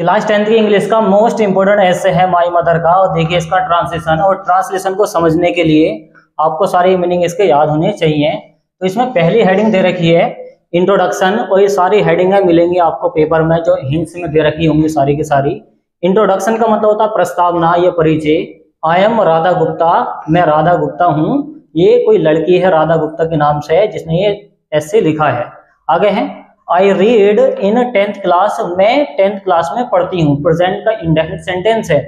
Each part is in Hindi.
क्लास टेंथ की इंग्लिश का मोस्ट इंपोर्टेंट ऐसे है माई मदर का। और देखिए इसका ट्रांसलेशन और ट्रांसलेशन को समझने के लिए आपको सारी मीनिंग इसके याद होने चाहिए। तो इसमें पहली हेडिंग दे रखी है इंट्रोडक्शन और ये सारी हेडिंगें मिलेंगी आपको पेपर में जो हिंट्स में दे रखी होंगी सारी की सारी। इंट्रोडक्शन का मतलब होता है प्रस्तावना, ये परिचय। आई एम राधा गुप्ता मैं राधा गुप्ता हूँ। ये कोई लड़की है राधा गुप्ता के नाम से, जिसने ये ऐसे लिखा है। आगे है। I read in tenth class मैं टेंथ क्लास में पढ़ती हूँ। प्रेजेंट का इंडेफिनिट सेंटेंस है।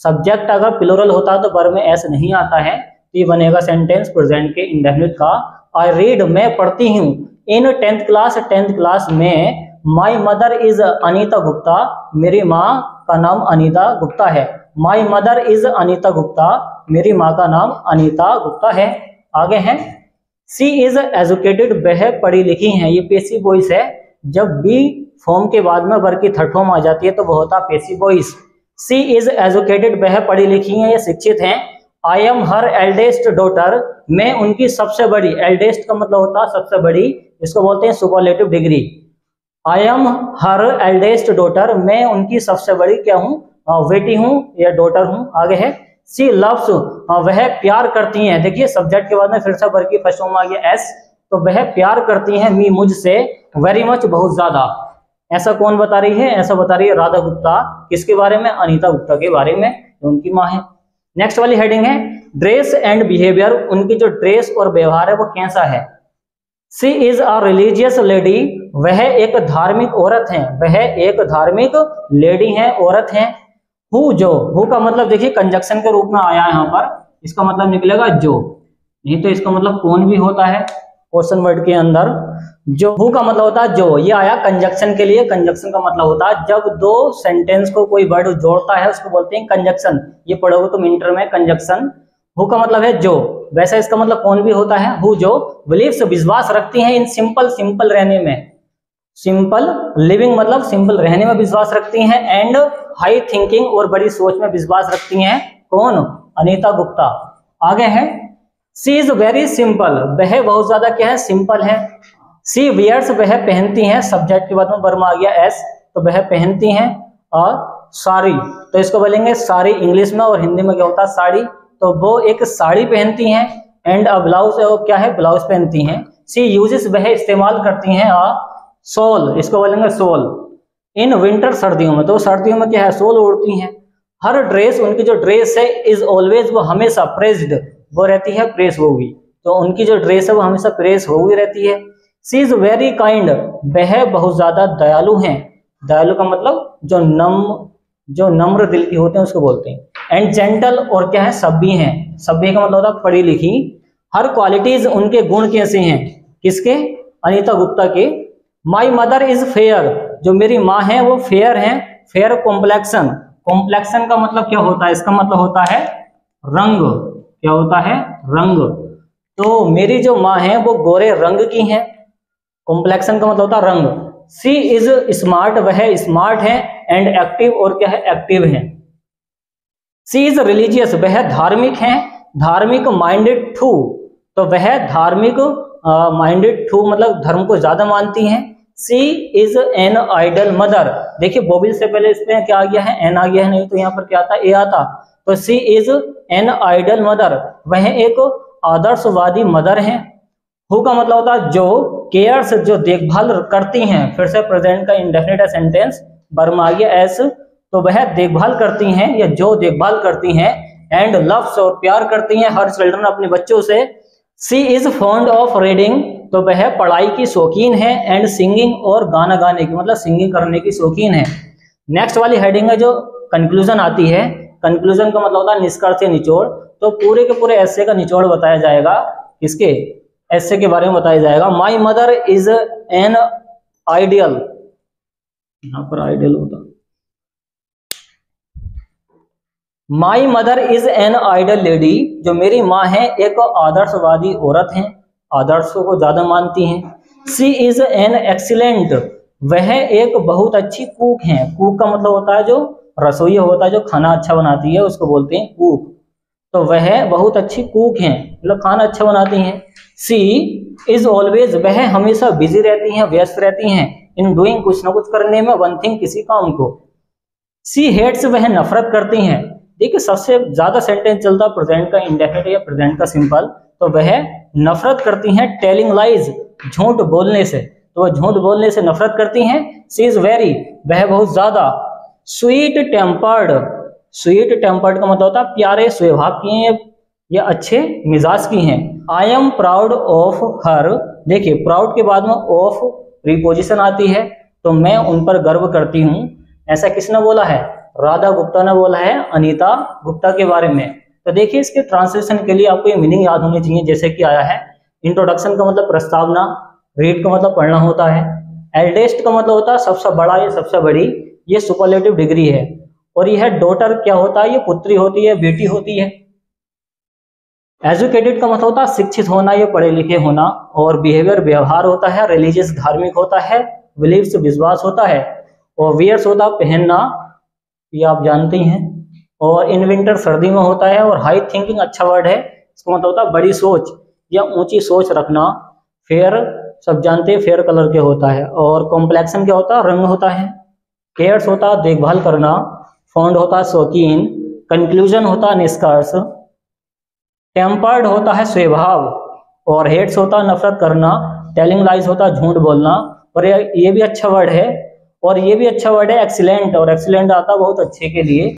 सब्जेक्ट अगर प्लोरल होता तो बर में ऐसे नहीं आता है तो ये बनेगा सेंटेंस प्रेजेंट के इंडेफिनिट का। आई रीड मैं पढ़ती हूँ। In tenth class tenth class में my mother is Anita Gupta मेरी माँ का नाम अनिता गुप्ता है। My mother is Anita Gupta मेरी माँ का नाम अनिता गुप्ता है। आगे है। सी इज़ एजुकेटेड वह पढ़ी लिखी है। ये पेसी वॉइस है। जब बी फॉर्म के बाद में वर्ग की थर्ड फॉर्म आ जाती है तो वह होता passive voice she is educated वह पढ़ी लिखी है या शिक्षित हैं. I am her eldest daughter मैं उनकी सबसे बड़ी एल्डेस्ट का मतलब होता है सबसे बड़ी, इसको बोलते हैं superlative degree I am her eldest daughter मैं उनकी सबसे बड़ी क्या हूँ? बेटी हूँ या डॉटर हूँ? आगे है. सी लव्स वह प्यार करती हैं. देखिए सब्जेक्ट के बाद में फिर से वर्ग की फ़र्स्ट फॉर्म आ गया एस तो वह प्यार करती हैं मी मुझसे. वेरी मच बहुत ज़्यादा। ऐसा कौन बता रही है? ऐसा बता रही है राधा गुप्ता। किसके बारे में? अनिता गुप्ता के बारे में उनकी माँ है। नेक्स्ट वाली हेडिंग है ड्रेस एंड बिहेवियर उनकी जो ड्रेस और व्यवहार है, वो कैसा है? She is a religious lady वह एक धार्मिक औरत है। वह एक धार्मिक लेडी है, औरत है। हु जो? हु का मतलब देखिए कंजक्शन के रूप में आया यहाँ पर। इसका मतलब निकलेगा जो। नहीं तो इसका मतलब कौन भी होता है? क्वेश्चन वर्ड के अंदर, जो हु का मतलब होता है जो। ये आया कंजक्शन के लिए। कंजक्शन का मतलब होता है जब दो सेंटेंस को कोई वर्ड जोड़ता है, उसको बोलते हैं कंजक्शन ये पढ़ोगे तुम इंटर में कंजक्शन हु का मतलब है जो। वैसा इसका मतलब कौन भी होता है? हु जो। बिलीव्स विश्वास रखती हैं इन सिंपल सिंपल रहने में। सिंपल लिविंग मतलब सिंपल रहने में विश्वास रखती हैं एंड हाई थिंकिंग और बड़ी सोच में विश्वास रखती हैं। कौन? अनीता गुप्ता। आगे है। सी इज़ वेरी सिंपल वह बहुत ज़्यादा क्या है? सिंपल है। सी वियर्स वह पहनती हैं। सब्जेक्ट के बाद में वर्मा आ गया एस तो वह पहनती हैं। और साड़ी तो इसको बोलेंगे साड़ी इंग्लिश में और हिंदी में क्या होता है? साड़ी। तो वो एक साड़ी पहनती हैं एंड अ ब्लाउज वो क्या है? ब्लाउज पहनती हैं। सी यूजेस वह इस्तेमाल करती हैं आ सोल, इसको बोलेंगे सोल। इन विंटर सर्दियों में तो सर्दियों में क्या है? सोल ओढ़ती हैं। हर ड्रेस उनकी जो ड्रेस है इज़ ऑलवेज वो हमेशा प्रेस्ड वो रहती है प्रेस होगी। तो उनकी जो ड्रेस है वो हमेशा प्रेस होगी रहती है। सी इज़ वेरी काइंड वह बहुत ज़्यादा दयालु हैं। दयालु का मतलब जो नम, जो नम्र दिल की होते हैं उसको बोलते हैं। एंड जेंटल और क्या है? सभ्य हैं। सभ्य का मतलब होता है पढ़ी लिखी। हर क्वालिटीज उनके गुण कैसे हैं? किसके? अनीता गुप्ता के। माई मदर इज़ फेयर जो मेरी माँ है वो फेयर है। फेयर कॉम्प्लेक्शन कॉम्प्लेक्शन का मतलब क्या होता है? इसका मतलब होता है रंग। क्या होता है? रंग। तो मेरी जो माँ है, वो गोरे रंग की है। कॉम्प्लेक्शन का मतलब होता है रंग। सी इज़ स्मार्ट वह स्मार्ट है एंड एक्टिव और क्या है? एक्टिव है। सी इज़ रिलीजियस वह धार्मिक है। धार्मिक माइंडेड टू तो वह धार्मिक माइंडेड टू मतलब धर्म को ज़्यादा मानती हैं। She is an ideal mother देखिए बोबिल से पहले इसमें क्या आ गया है? एन आ गया है, नहीं तो यहाँ पर क्या आता? ए आता। तो she is an ideal mother वह एक आदर्शवादी मदर है। हु का मतलब होता है? जो केयर्स जो देखभाल करती हैं। फिर से प्रेजेंट का इंडेफिनेट सेंटेंस बर्माइया एस तो वह देखभाल करती हैं, या जो देखभाल करती हैं एंड लव्स और प्यार करती हैं, हर चिल्ड्रन अपने बच्चों से। She is fond of reading तो वह पढ़ाई की शौकीन है एंड सिंगिंग और गाना गाने की मतलब सिंगिंग करने की शौकीन है। नेक्स्ट वाली हेडिंग है जो कंक्लूजन आती है कंक्लूजन का मतलब होता है निष्कर्ष या निचोड़। तो पूरे के पूरे ऐसे का निचोड़ बताया जाएगा। किसके? ऐसे के बारे में बताया जाएगा। My mother is an ideal यहाँ पर आइडियल होता। My mother is an ideal lady जो मेरी माँ है, एक आदर्शवादी औरत है। आदर्शों को ज़्यादा मानती हैं। सी इज़ एन एक्सीलेंट वह एक बहुत अच्छी कुक है। कुक का मतलब होता है जो रसोई होता है जो खाना अच्छा बनाती है, उसको बोलते हैं कुक। तो वह बहुत अच्छी कुक हैं मतलब खाना अच्छा बनाती हैं। सी इज़ ऑलवेज, वह हमेशा बिज़ी रहती हैं, व्यस्त रहती हैं। इन डूइंग कुछ ना कुछ करने में वन थिंग किसी काम को। सी हेट्स वह नफरत करती हैं। देखिए, सबसे ज़्यादा सेंटेंस चलता है प्रेजेंट का इंडेफिनिट या प्रेजेंट का सिंपल तो वह नफरत करती हैं टेलिंग लाइज झूठ बोलने से। तो वह झूठ बोलने से नफरत करती हैं। सी इज़ वेरी वह बहुत ज़्यादा स्वीट टेम्पर्ड। स्वीट टेम्पर्ड का मतलब होता है प्यारे स्वभाव की हैं ये अच्छे मिजाज की हैं। I am proud of her देखिए प्राउड के बाद में ऑफ़ रिपोजिशन आती है तो मैं उन पर गर्व करती हूँ। ऐसा किसने बोला है? राधा गुप्ता ने बोला है, अनीता गुप्ता के बारे में। तो देखिए, इसके ट्रांसलेशन के लिए आपको ये मीनिंग याद होनी चाहिए, जैसे कि आया है। इंट्रोडक्शन का मतलब प्रस्तावना रीड का मतलब पढ़ना होता है। एल्डेस्ट का मतलब होता है सबसे बड़ा या सबसे बड़ी ये सुपरलेटिव डिग्री है। और यह डॉटर क्या होता है? ये पुत्री होती है, बेटी होती है। एजुकेटेड का मतलब होता है शिक्षित होना, या पढ़े लिखे होना। और बिहेवियर व्यवहार होता है रिलीजियस धार्मिक होता है बिलीव्स विश्वास होता है। और वियर्स होता पहनना, ये आप जानते हैं और इन विंटर सर्दी में होता है और हाई थिंकिंग अच्छा वर्ड है। इसका मतलब होता है बड़ी सोच या ऊँची सोच रखना। फेयर सब जानते हैं फेयर कलर के होता है। और कॉम्प्लेक्शन क्या होता है? रंग होता है। केयर्स होता, देखभाल करना फॉन्ड होता, शौकीन कंक्लूजन होता, निष्कर्ष टेम्पर्ड होता है, स्वभाव, और हेड्स होता, नफरत करना टेलिंग लाइज होता, झूठ बोलना, और ये भी अच्छा वर्ड है, और ये भी अच्छा वर्ड है एक्सीलेंट और एक्सीलेंट आता बहुत अच्छे के लिए।